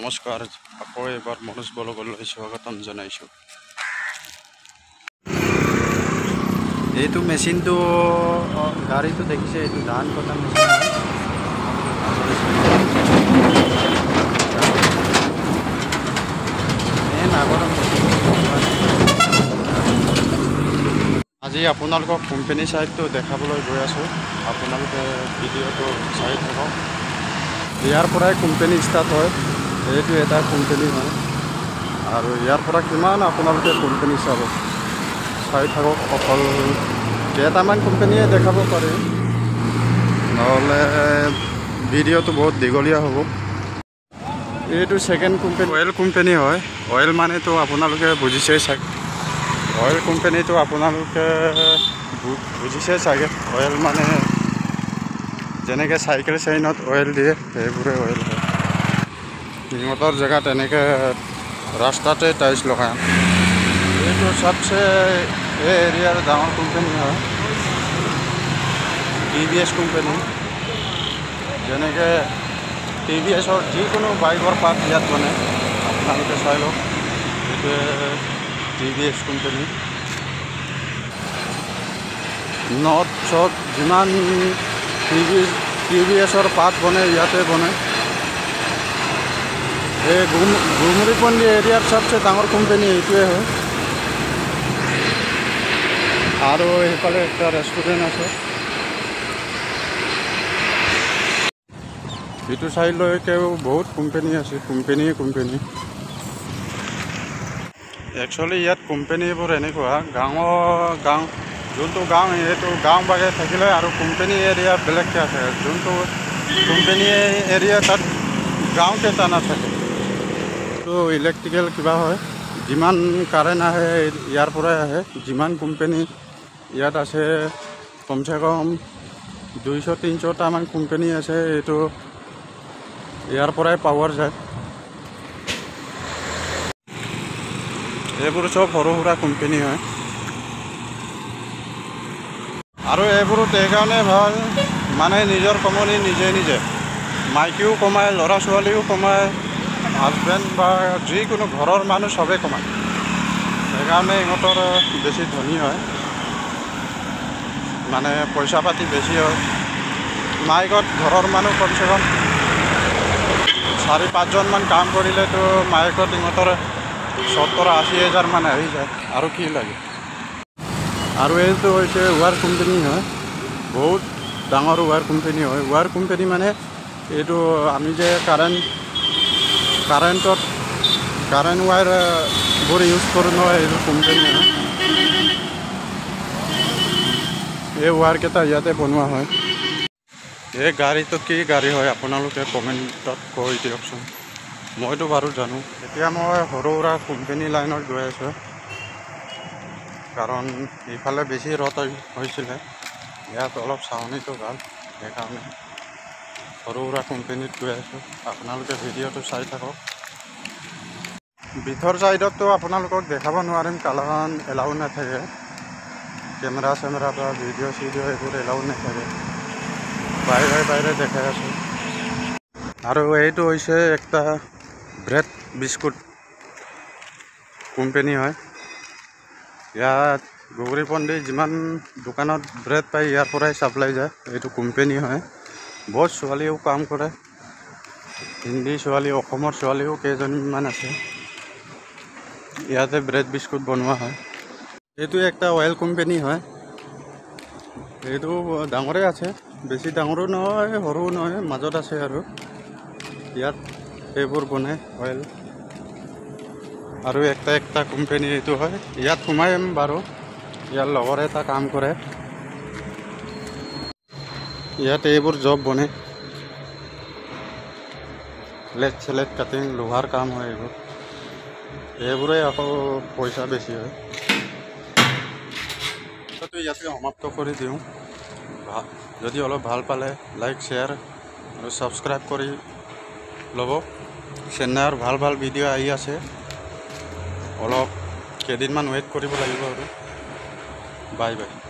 নমস্কাৰ আকৌ এবাৰ মনোজ বলগলৈ স্বাগতম জনাইছোঁ। এইটো মেচিনটো গাড়ীটো দেখিছে এইটো ধান কটা মেচিন আজি আপোনালোকক কোম্পানী চাইডটো দেখাবলৈ গৈ আছোঁ। আপোনালোকে ভিডিঅ'টো চাই থাকক। ইয়াৰ পৰাই কোম্পানী ষ্টাৰ্ট হয়। এইটো এটা কোম্পানী হয়। আৰু ইয়াৰ পৰা কিমান আপোনালোকে কোম্পানী চাব? চাই থাকক অকল কেইটামান কোম্পানীয়ে দেখাব পাৰে। নহ'লে ভিডিঅ'টো বহুত দীঘলীয়া হ'ব। এইটো ছেকেণ্ড কোম্পানী অইল কোম্পানী হয়। অইল মানেতো আপোনালোকে বুজিছেই চাগে। অইল কোম্পানীটো আপোনালোকে বু- বুজিছে চাগে। অইল মানে যেনেকৈ চাইকেল চেইনত অইল দিয়ে সেইবোৰে অইল হয়। সিহঁতৰ জেগাত এনেকৈ ৰাস্তাতে টাইলছ লগায়। এইটো চবচে এই এৰিয়াৰ ডাঙৰ কোম্পানী হয়। টি ভি এছ কোম্পানী যেনেকৈ টি ভি এছৰ যিকোনো বাইকৰ পাৰ্ট ইয়াত বনে আপোনালোকে চাই লওক এইটোৱে T V S company not চট যিমান টি ভি টি ভি এছৰ পাৰ্ট বনে ইয়াতে বনে এই গুম গুমৰিপল্লী এৰিয়াৰ চবচে ডাঙৰ কোম্পানী এইটোৱে হয়। আৰু সেইফালে একটা ৰেষ্টুৰেণ্ট আছে। ইটো চাইডলৈকেও বহুত কোম্পানী আছে কোম্পানীয়ে কোম্পানী। একচুৱেলি ইয়াত কোম্পানীবোৰ এনেকুৱা গাঁৱৰ গাঁও যোনটো গাঁও সেইটো গাঁও বাগে থাকিলে আৰু কোম্পানী এৰিয়া বেলেগকৈ আছে। যোনটো কোম্পানী এৰিয়া তাত গাঁৱকেইটা নাথাকে। এইটো ইলেক্ট্ৰিকেল কিবা হয়। যিমান কাৰেণ্ট আহে ইয়াৰ পৰাই আহে। যিমান কোম্পানী ইয়াত আছে কমচে কম দুইশ তিনিশটামান কোম্পানী আছে এইটো ইয়াৰ পৰাই পাৱাৰ যায়। এইবোৰ চব সৰু সুৰা কোম্পানী হয়। আৰু এইবোৰত এইকাৰণে ভাল মানে নিজৰ কমনি নিজে নিজে। মাইকীও কমায় ল'ৰা ছোৱালীও কমায়। হাজবেণ্ড বা যিকোনো ঘৰৰ মানুহ চবেই কমায় সেইকাৰণে ইহঁতৰ বেছি ধনী হয়। মানে পইচা পাতি বেছি হয়। মাইকত ঘৰৰ মানুহ কমচে কম চাৰি পাঁচজনমান কাম কৰিলেতো মাইকত ইহঁতৰ সত্তৰ আশী হাজাৰমান আহি যায়। আৰু কি লাগে? আৰু এইটো হৈছে ৱাৰ কোম্পানী হয়। বহুত ডাঙৰ ৱাৰ কোম্পানী হয়। ৱাৰ কোম্পানী মানে এইটো আমি যে কাৰেণ্ট কাৰেণ্টত কাৰেণ্ট ৱায়াৰবোৰ ইউজ কৰোঁ নহয় এইটো কোম্পানী এই ৱায়াৰকেইটা ইয়াতে বনোৱা হয়। এই গাড়ীটো কি গাড়ী হয় আপোনালোকে কমেণ্টত কৈ দিয়কচোন। মইতো বাৰু জানো। এতিয়া মই সৰু সুৰা কোম্পানী লাইনত গৈ আছোঁ। কাৰণ ইফালে বেছি ৰদ হৈছিলে। ইয়াত অলপ চাউনিটো ভাল সেইকাৰণে। সৰু সুৰা কোম্পানীত গৈ আছোঁ। আপোনালোকে ভিডিঅ'টো চাই থাকক। ভিতৰ ছাইডততো আপোনালোকক দেখাব নোৱাৰিম কাৰণ এলাউ নাথাকে। কেমেৰা চেমেৰা বা ভিডিঅ' চিডিঅ' এইবোৰ এলাউ নাথাকে। বাহিৰে বাহিৰে দেখাই আছোঁ। আৰু এইটো হৈছে একটা ব্ৰেড বিস্কুট কোম্পানী হয়। ইয়াত গৌৰীপন্থী যিমান দোকানত ব্ৰেড পায় ইয়াৰ পৰাই চাপ্লাই যায়। এইটো কোম্পানী হয়। বহুত ছোৱালীও কাম কৰে। হিন্দী ছোৱালী অসমৰ ছোৱালীও কেইজনীমান আছে। ইয়াতে ব্ৰেড বিস্কুট বনোৱা হয়। এইটো একটা অইল কোম্পানী হয়। এইটো ডাঙৰে আছে বেছি ডাঙৰো নহয় সৰুও নহয় মাজত আছে আৰু। ইয়াত এইবোৰ বনায় অইল। আৰু একটা একটা কোম্পানী এইটো হয়। ইয়াত সোমাইম বাৰু। ইয়াৰ লগৰ এটা কাম কৰে। ইয়াত এইবোৰ জব বনে প্লেট চেলেট কাটিং লোহাৰ কাম হয় এইবোৰ এইবোৰে আকৌ পইচা বেছি হয় ইয়াতে সমাপ্ত কৰি দিওঁ যদি অলপ ভাল পালে লাইক শ্বেয়াৰ আৰু ছাবস্ক্ৰাইব কৰি ল'ব চেন্নাইৰ ভাল ভাল ভিডিঅ' আহি আছে অলপ কেইদিনমান ৱেইট কৰিব লাগিব আৰু বাই বাই